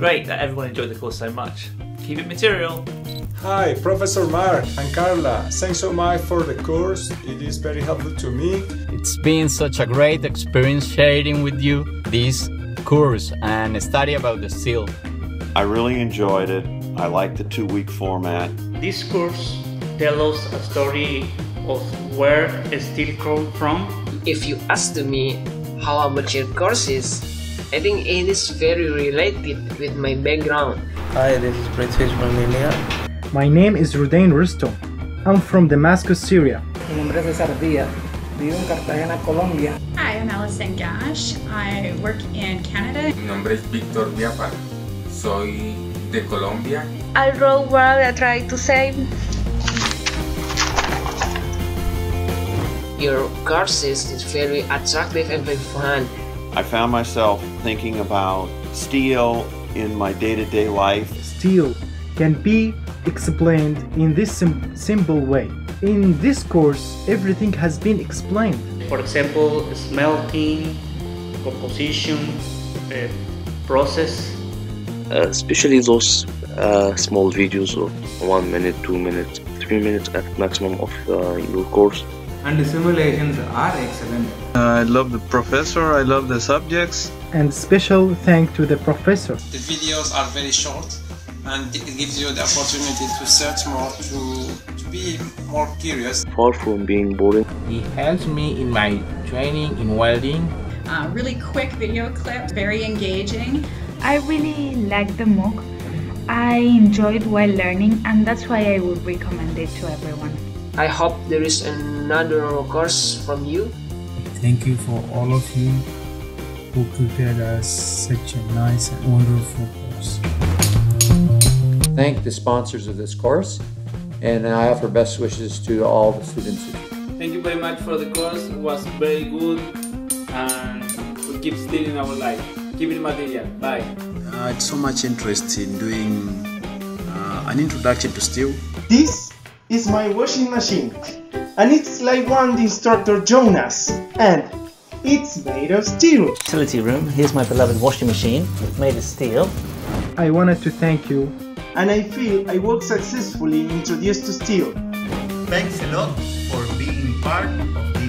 great that everyone enjoyed the course so much. Keep it material. Hi, Professor Mark and Carla. Thanks so much for the course. It is very helpful to me. It's been such a great experience sharing with you this course and study about the steel. I really enjoyed it. I like the two-week format. This course tells us a story of where steel comes from. If you ask me how a mature course is, I think it is very related with my background. Hi, this is British from India. My name is Rudain Rustom. I'm from Damascus, Syria. Mi nombre es Cesar Díaz. Vivo en Cartagena, Colombia. Hi, I'm Allison Gash. I work in Canada. Mi nombre es Víctor Diapar. Soy de Colombia. I wrote what I tried to say. Your courses is very attractive and very fun. I found myself thinking about steel in my day-to-day life. Steel can be explained in this sim simple way. In this course, everything has been explained. For example, smelting, composition, uh, process. Uh, especially those uh, small videos of one minute, two minutes, three minutes at maximum of uh, your course. And the simulations are excellent. I love the professor, I love the subjects. And special thank to the professor. The videos are very short and it gives you the opportunity to search more, to, to be more curious. Far from being boring. He helps me in my training in welding. Uh, really quick video clip, very engaging. I really like the MOOC. I enjoyed while learning and that's why I would recommend it to everyone. I hope there is another course from you. Thank you for all of you who prepared us such a nice and wonderful course. Thank the sponsors of this course and I offer best wishes to all the students. Thank you very much for the course. It was very good and we keep still in our life. Keep it material. Bye. I had so much interest in doing uh, an introduction to steel. This is my washing machine and it's like one the instructor Jonas and it's made of steel. Utility room, here's my beloved washing machine, it's made of steel. I wanted to thank you. And I feel I was successfully introduced to steel. Thanks a lot for being part of